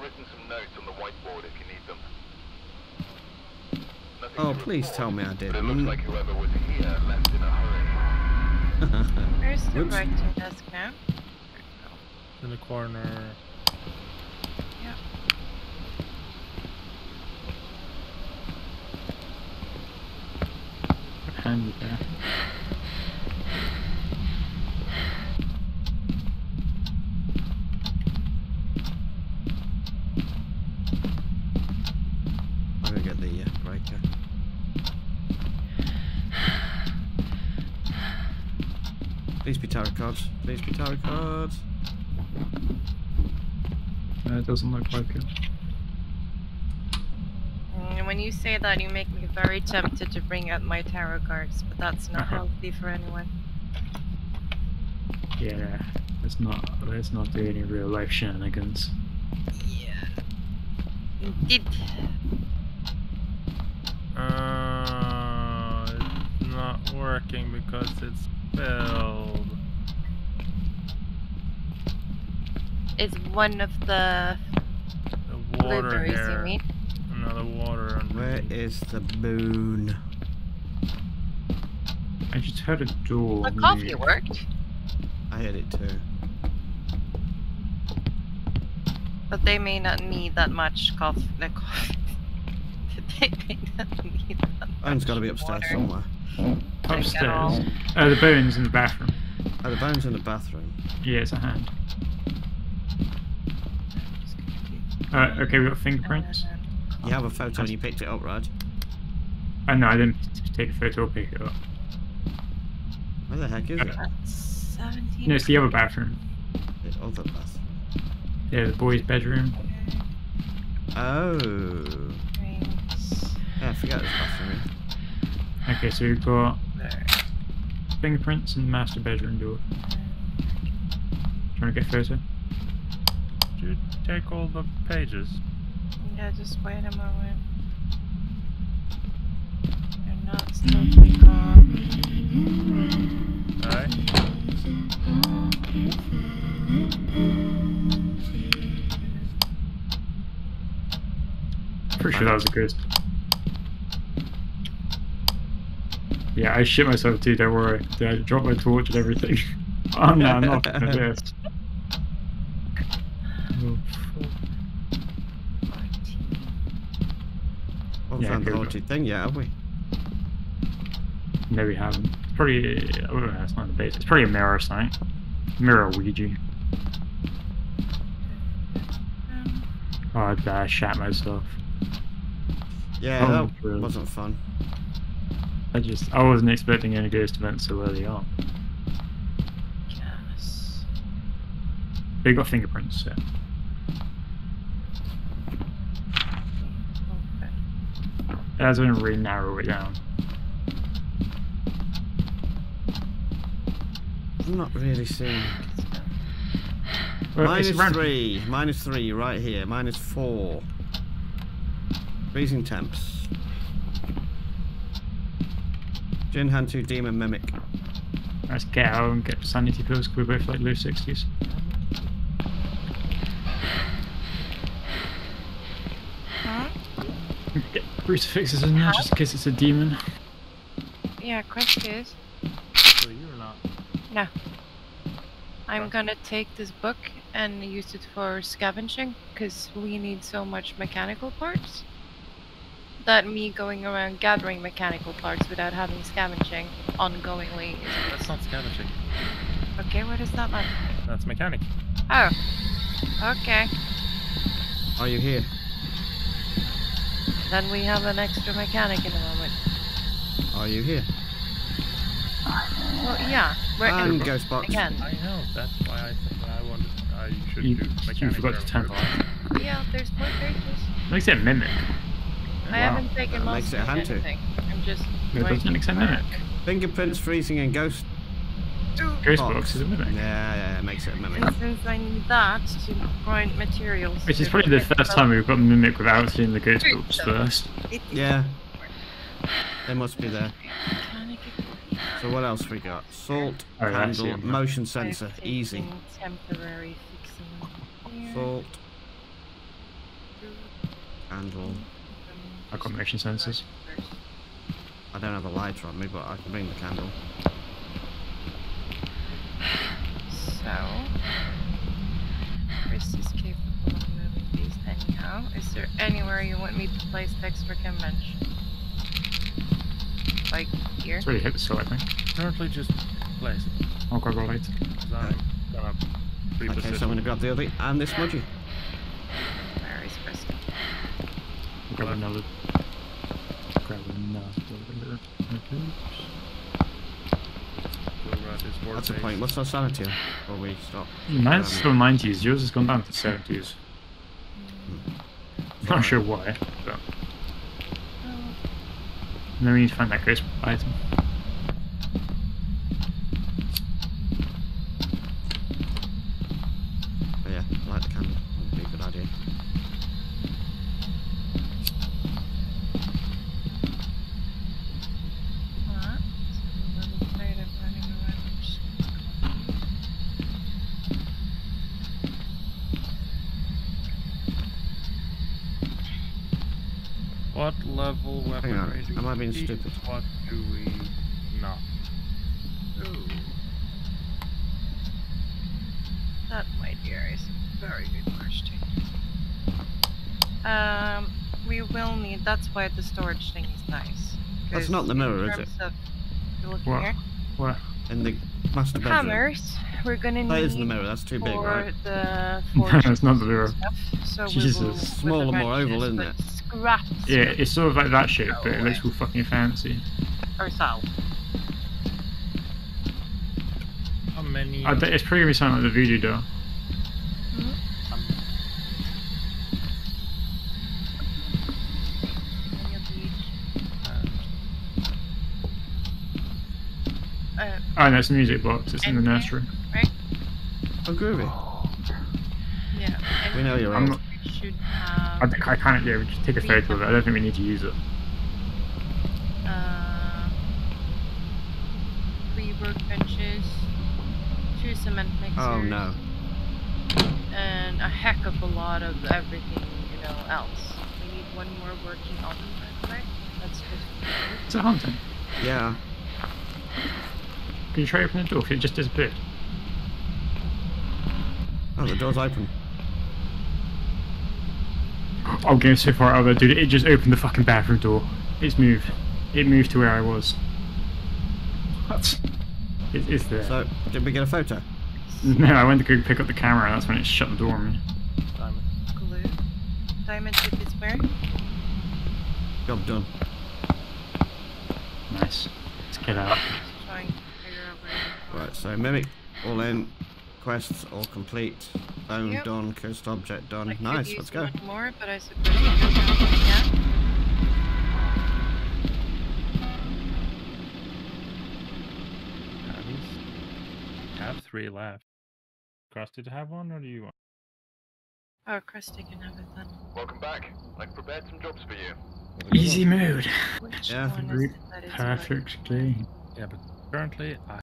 notes on the whiteboard if you need them. Nothing Oh, please report, tell me I But it looks didn't. like whoever was here left in a hurry. Where's the Whoops. writing desk now? In the corner. Yeah. Handy there. I'm gonna get the uh, breaker. Please be tarot cards. Please be tarot cards. Uh, it doesn't look like it. Mm, when you say that, you make me very tempted to bring out my tarot cards, but that's not Uh-huh. healthy for anyone. Yeah, let's not let's not do any real life shenanigans. Yeah. Indeed. Uh, it's not working because it's filled. Is one of the The water blueberries you here. mean? Another water Where underneath. is the moon? I just heard a door. The coffee move. worked, I heard it too. but they may not need that much coffee. The coffee. they may not need that Bone's much got to be upstairs water. somewhere. Like at all. Upstairs. Uh, the bones in the bathroom. Oh, the bone's in the bathroom. Yeah, it's a hand. Uh, okay, we got fingerprints. You have a photo and you picked it up, right? Oh no, I didn't take a photo or pick it up. Where the heck is it? 17. No, it's the other bathroom. The other bathroom. Yeah, the boys' bedroom. Oh. Yeah, I forgot this bathroom. Okay, so we've got fingerprints in the master bedroom door. Trying to get a photo. Did you take all the pages? Yeah, just wait a moment. You're not still click on. Alright. Pretty sure that was a ghost. Yeah, I shit myself too, don't worry. I dropped my torch and everything. oh no, I'm not gonna do this. Oh, we Yeah, found the here we go. haunted thing yet, have we? No, we haven't. It's probably. Oh, no, it's not the base. It's probably a mirror site. Mirror Ouija. Oh, I, I shat myself. Yeah, Oh, that really? wasn't fun. I just. I wasn't expecting any ghost events so early on. Yes. They got fingerprints, so. Okay. That's going to really narrow it down. I'm not really seeing. Well, Minus it's random. three. Minus three right here. Minus four. Freezing temps. Jinn Hantu Demon Mimic. Let's get out and get sanity pills because we're both like low 60s. Huh? Get crucifixes in there just in case it's a demon. Yeah, quest is. So you're not. No. I'm Okay. gonna take this book and use it for scavenging because we need so much mechanical parts that me going around gathering mechanical parts without having scavenging ongoingly is That's not scavenging. okay. What is that like? That's mechanic. Oh, okay. Are you here? Then we have an extra mechanic in a moment. Are you here? Well, yeah. We're And ghost box. again. I know. That's why I think I wanted. I should You, do you mechanic. forgot to turn there. off. Yeah, there's more pages. Makes it a mimic. I Wow. haven't taken That most makes it of anything. I'm just. It doesn't make a mimic. Fingerprints, freezing, and ghost Ghost box. box is a mimic. Yeah, yeah, it makes it a mimic. And since I need that to grind materials. Which is probably the first time we've got mimic without seeing the ghost True, box so- first. Yeah, they must be there. So what else we got? Salt, Oh, yeah, handle, motion sensor, easy. Temporary fixing. here. Salt, Candle. I've got motion sensors. I don't have a lighter on me, but I can bring the candle. So, Chris is capable of moving these anyhow. Is there anywhere you want me to place the extra convention? Like here? It's already hit the store, I think. Currently just place it. Oh, I'll grab a uh, light. 'cause I'm Okay, reposition. so I'm going to grab the other and this smudgy. Where is Chris? Grab another. Grab another. Okay. Go around That's the base. point. What's our sanity on before we stop? Mine's still 90s. Yours has gone down to 70s. Hmm. Not sure why, but Oh, then we need to find that ghost item. Oh, yeah, light the candle. Would be a good idea. what? So, I'm afraid of running around. What level weapon on, rating am I being stupid? What do we not? Ooh. That, my dear, is a very good question. Um, we will need. That's why the storage thing is nice. That's not the mirror, in is it? Of, you're looking What? here. What? In the master bedroom. Hammers. We're gonna need That isn't the mirror, that's too big, for right? the No, it's not the mirror. Stuff. So Jesus. we will, with Small the and more oval, isn't it? Scraps. Yeah, it's sort of like that shape, but it looks all fucking fancy. Or so. How many? I bet it's probably gonna be something like the voodoo doll. um, Any of each. uh, Uh, Oh, no, it's the music box. It's in the And- nursery. Right? Oh, groovy. Yeah. We know you're right. Should have. I, think I can't. Yeah, we just take a photo of it. I don't think we need to use it. uh, three workbenches, two cement mixers, Oh, no. and a heck of a lot of everything, you know, else. We need one more working oven, by the way. That's just It's a hunting. Yeah. Can you try opening the door? 'Cause It just disappeared. Oh, the door's open. I'm going so far out there, dude. It just opened the fucking bathroom door. It's moved. It moved to where I was. What? It, it's there. So, did we get a photo? No, I went to go pick up the camera, and that's when it shut the door on me. diamond. glue. Diamond tip is where? Job done. Nice. Let's get out. Just trying to figure out where. Right, so mimic all in. Quests all complete. Bone Yep. done. Cursed object done. I Nice, let's go. more, but I suppose we don't have one yet. Have have three left. Cross, to have one, or do you want? Oh, Krusty can have it then. Welcome back. I've prepared some jobs for you. Easy mode. Which Yeah, one is agreed. it that is Perfect game. Yeah, but currently I